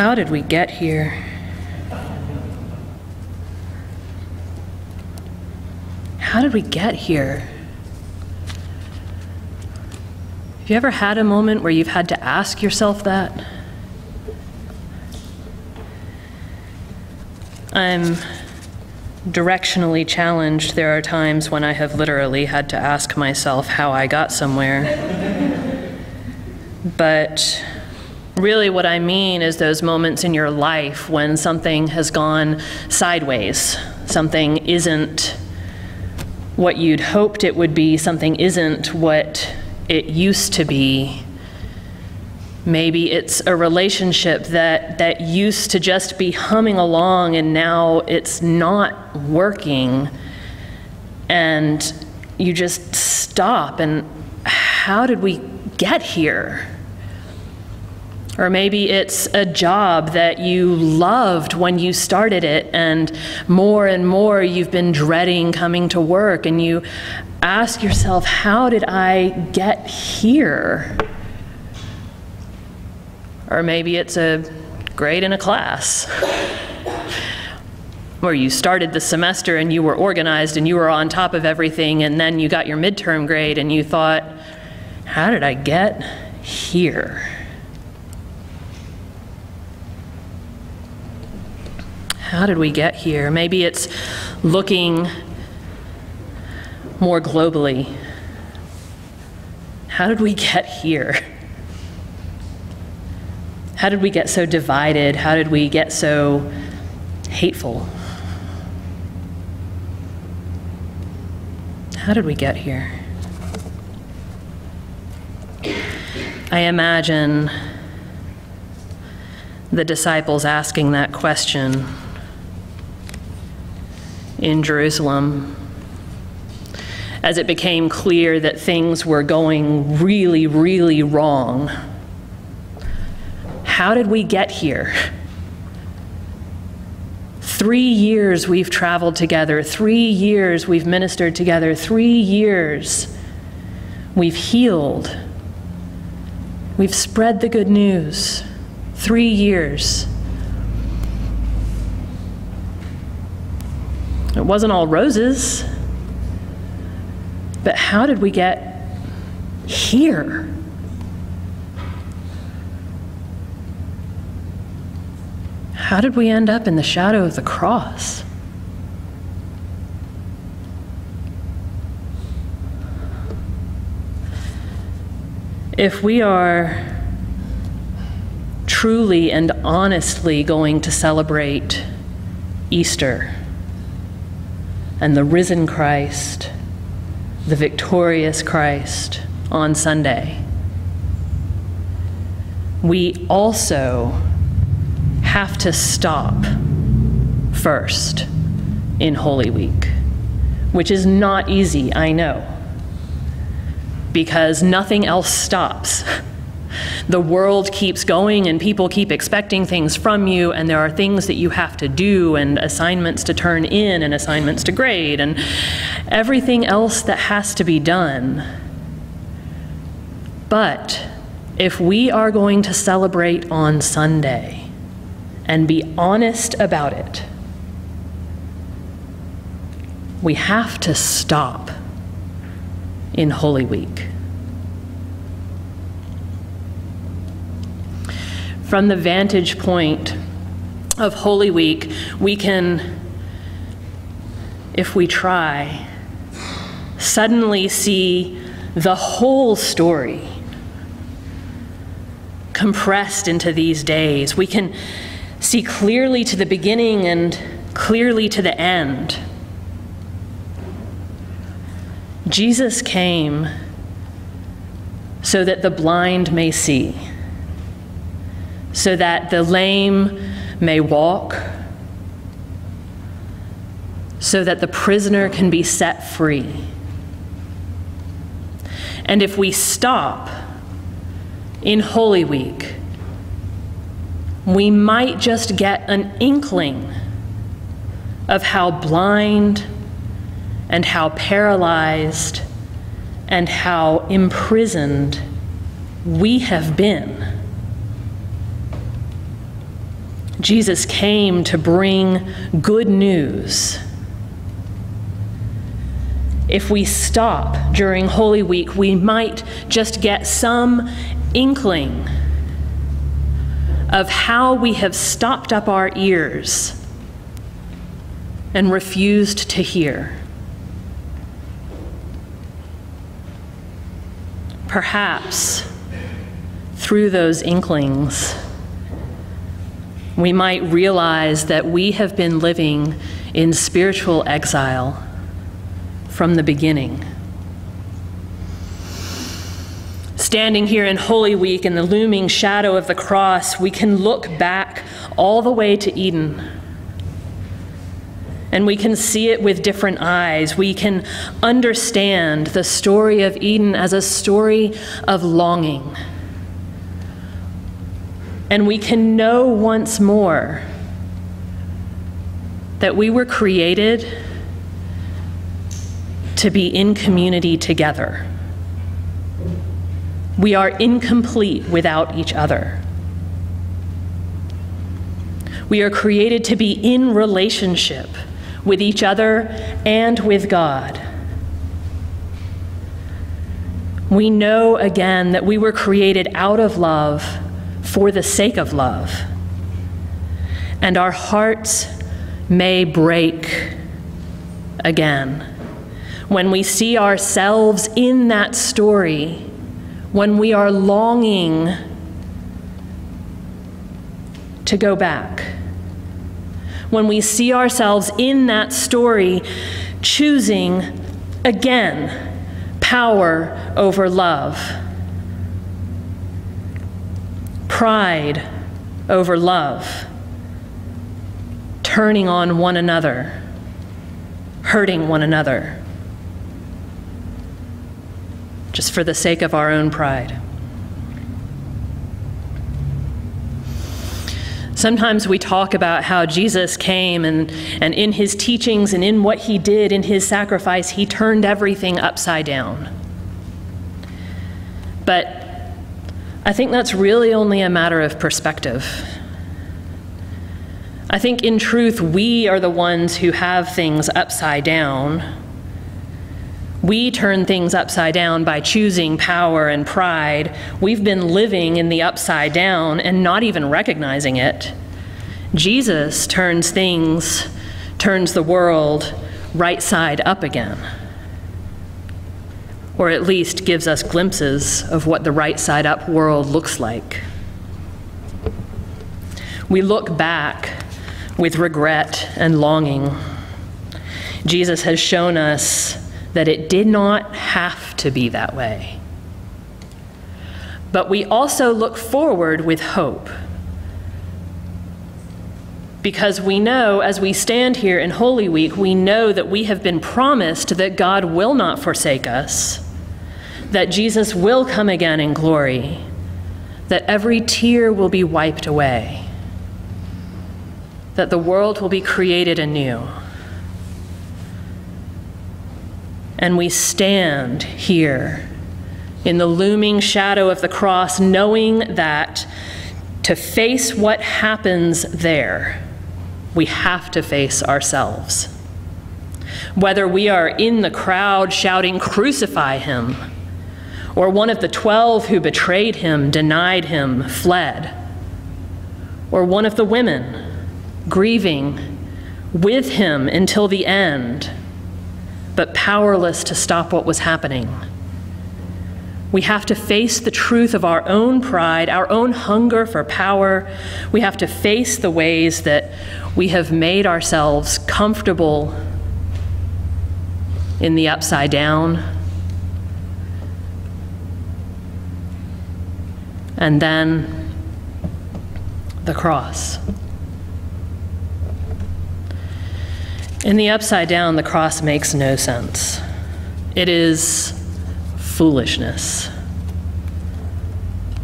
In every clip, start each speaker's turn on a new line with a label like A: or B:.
A: How did we get here? How did we get here? Have you ever had a moment where you've had to ask yourself that? I'm directionally challenged. There are times when I have literally had to ask myself how I got somewhere. but really, what I mean is those moments in your life when something has gone sideways, something isn't what you'd hoped it would be, something isn't what it used to be. Maybe it's a relationship that, that used to just be humming along and now it's not working. And you just stop and how did we get here? Or maybe it's a job that you loved when you started it, and more and more you've been dreading coming to work, and you ask yourself, How did I get here? Or maybe it's a grade in a class. Or you started the semester and you were organized and you were on top of everything, and then you got your midterm grade and you thought, How did I get here? How did we get here? Maybe it's looking more globally. How did we get here? How did we get so divided? How did we get so hateful? How did we get here? I imagine the disciples asking that question in Jerusalem as it became clear that things were going really, really wrong. How did we get here? Three years we've traveled together, three years we've ministered together, three years we've healed, we've spread the good news. Three years. It wasn't all roses. But how did we get here? How did we end up in the shadow of the cross? If we are truly and honestly going to celebrate Easter, and the risen Christ, the victorious Christ on Sunday. We also have to stop first in Holy Week, which is not easy, I know, because nothing else stops. The world keeps going and people keep expecting things from you, and there are things that you have to do, and assignments to turn in, and assignments to grade, and everything else that has to be done. But if we are going to celebrate on Sunday and be honest about it, we have to stop in Holy Week. From the vantage point of Holy Week, we can, if we try, suddenly see the whole story compressed into these days. We can see clearly to the beginning and clearly to the end. Jesus came so that the blind may see so that the lame may walk, so that the prisoner can be set free. And if we stop in Holy Week, we might just get an inkling of how blind and how paralyzed and how imprisoned we have been Jesus came to bring good news. If we stop during Holy Week, we might just get some inkling of how we have stopped up our ears and refused to hear. Perhaps through those inklings, we might realize that we have been living in spiritual exile from the beginning. Standing here in Holy Week in the looming shadow of the cross, we can look back all the way to Eden. And we can see it with different eyes. We can understand the story of Eden as a story of longing. And we can know once more that we were created to be in community together. We are incomplete without each other. We are created to be in relationship with each other and with God. We know again that we were created out of love for the sake of love. And our hearts may break again when we see ourselves in that story when we are longing to go back, when we see ourselves in that story choosing again power over love, pride over love, turning on one another, hurting one another just for the sake of our own pride. Sometimes we talk about how Jesus came and, and in his teachings and in what he did in his sacrifice, he turned everything upside down. But I think that's really only a matter of perspective. I think in truth, we are the ones who have things upside down we turn things upside down by choosing power and pride. We've been living in the upside down and not even recognizing it. Jesus turns things, turns the world right side up again. Or at least gives us glimpses of what the right side up world looks like. We look back with regret and longing. Jesus has shown us that it did not have to be that way. But we also look forward with hope. Because we know, as we stand here in Holy Week, we know that we have been promised that God will not forsake us, that Jesus will come again in glory, that every tear will be wiped away, that the world will be created anew. And we stand here in the looming shadow of the cross, knowing that to face what happens there, we have to face ourselves. Whether we are in the crowd shouting, Crucify him, or one of the twelve who betrayed him, denied him, fled, or one of the women grieving with him until the end but powerless to stop what was happening. We have to face the truth of our own pride, our own hunger for power. We have to face the ways that we have made ourselves comfortable in the upside down. And then the cross. In the upside down, the cross makes no sense. It is foolishness,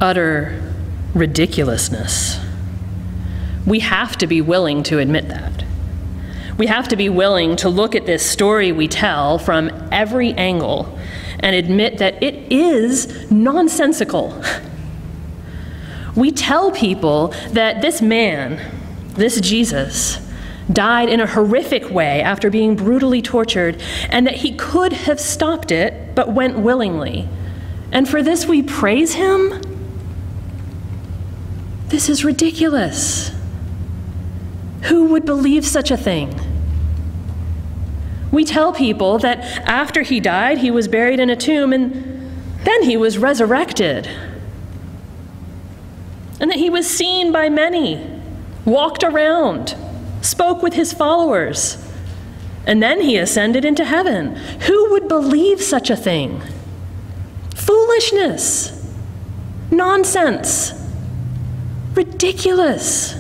A: utter ridiculousness. We have to be willing to admit that. We have to be willing to look at this story we tell from every angle and admit that it is nonsensical. We tell people that this man, this Jesus, died in a horrific way after being brutally tortured, and that he could have stopped it, but went willingly. And for this we praise him? This is ridiculous. Who would believe such a thing? We tell people that after he died, he was buried in a tomb and then he was resurrected. And that he was seen by many, walked around, spoke with his followers, and then he ascended into heaven. Who would believe such a thing? Foolishness, nonsense, ridiculous.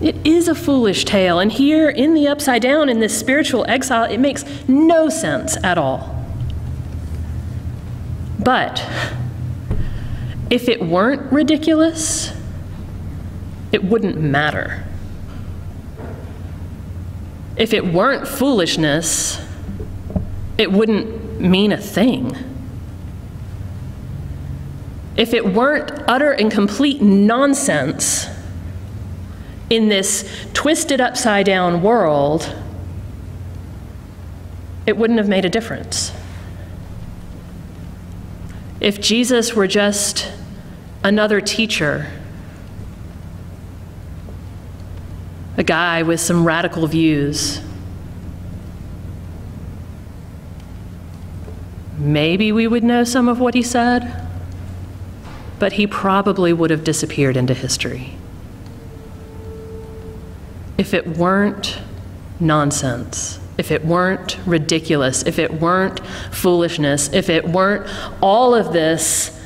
A: It is a foolish tale, and here in the upside down, in this spiritual exile, it makes no sense at all. But if it weren't ridiculous, it wouldn't matter. If it weren't foolishness, it wouldn't mean a thing. If it weren't utter and complete nonsense in this twisted upside down world, it wouldn't have made a difference. If Jesus were just another teacher, a guy with some radical views, maybe we would know some of what he said, but he probably would have disappeared into history. If it weren't nonsense, if it weren't ridiculous, if it weren't foolishness, if it weren't all of this,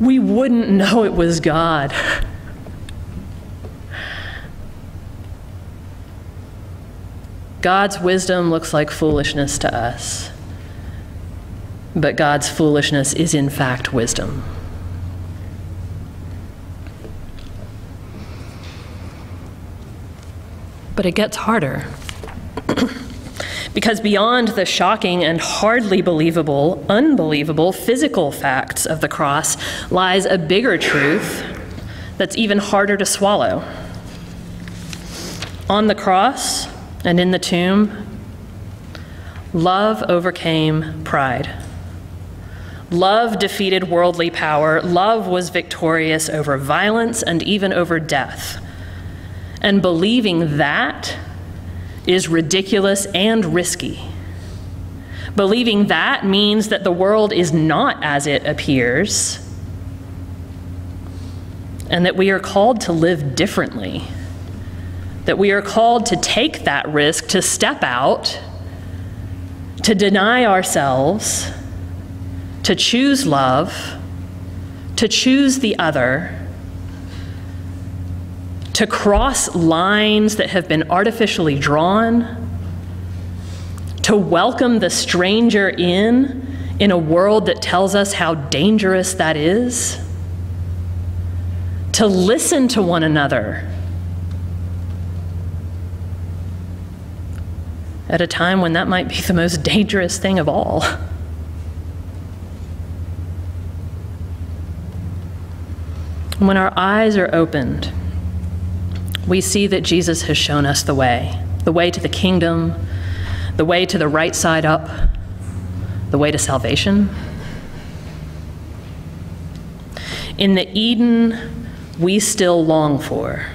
A: we wouldn't know it was God. God's wisdom looks like foolishness to us, but God's foolishness is in fact wisdom. But it gets harder. Because beyond the shocking and hardly believable, unbelievable physical facts of the cross lies a bigger truth that's even harder to swallow. On the cross, and in the tomb, love overcame pride. Love defeated worldly power. Love was victorious over violence and even over death. And believing that is ridiculous and risky. Believing that means that the world is not as it appears, and that we are called to live differently that we are called to take that risk, to step out, to deny ourselves, to choose love, to choose the other, to cross lines that have been artificially drawn, to welcome the stranger in in a world that tells us how dangerous that is, to listen to one another at a time when that might be the most dangerous thing of all. When our eyes are opened, we see that Jesus has shown us the way the way to the kingdom, the way to the right side up, the way to salvation. In the Eden we still long for,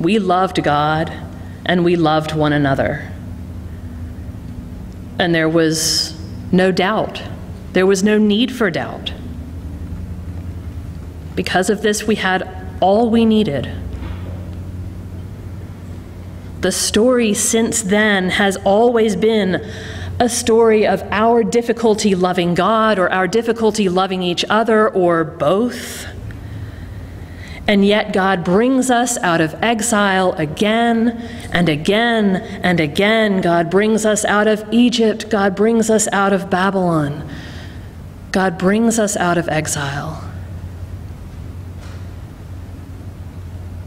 A: we loved God and we loved one another. And there was no doubt. There was no need for doubt. Because of this, we had all we needed. The story since then has always been a story of our difficulty loving God or our difficulty loving each other or both. And yet, God brings us out of exile again and again and again. God brings us out of Egypt. God brings us out of Babylon. God brings us out of exile.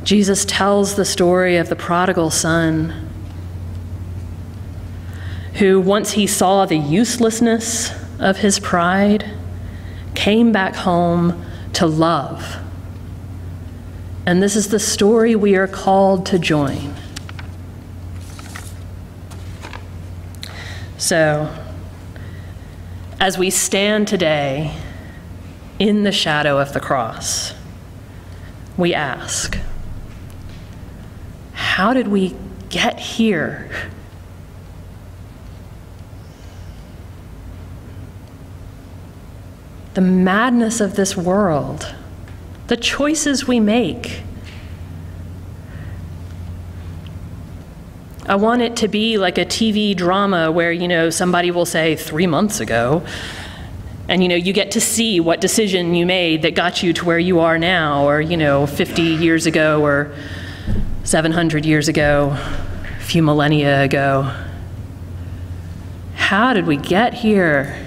A: Jesus tells the story of the prodigal son who, once he saw the uselessness of his pride, came back home to love And this is the story we are called to join. So, as we stand today in the shadow of the cross, we ask, how did we get here? The madness of this world, the choices we make. I want it to be like a TV drama where, you know, somebody will say three months ago, and, you know, you get to see what decision you made that got you to where you are now, or, you know, 50 years ago, or 700 years ago, a few millennia ago. How did we get here?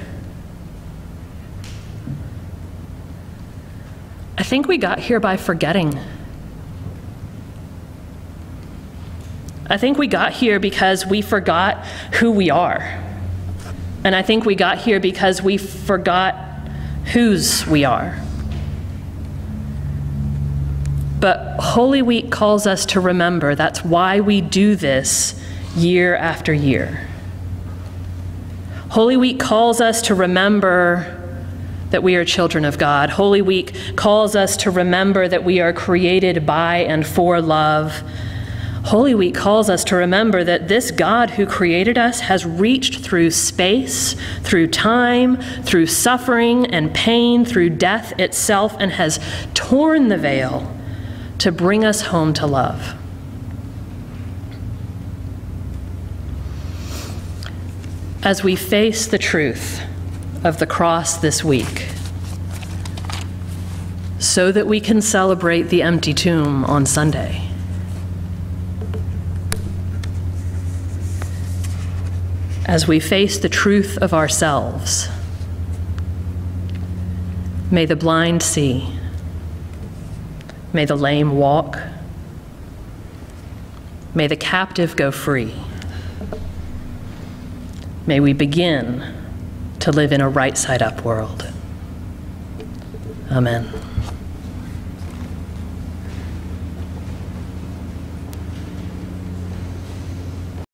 A: I think we got here by forgetting. I think we got here because we forgot who we are. And I think we got here because we forgot whose we are. But Holy Week calls us to remember. That's why we do this year after year. Holy Week calls us to remember that we are children of God. Holy Week calls us to remember that we are created by and for love Holy Week calls us to remember that this God who created us has reached through space, through time, through suffering and pain, through death itself, and has torn the veil to bring us home to love. As we face the truth of the cross this week, so that we can celebrate the empty tomb on Sunday. as we face the truth of ourselves. May the blind see. May the lame walk. May the captive go free. May we begin to live in a right side up world. Amen.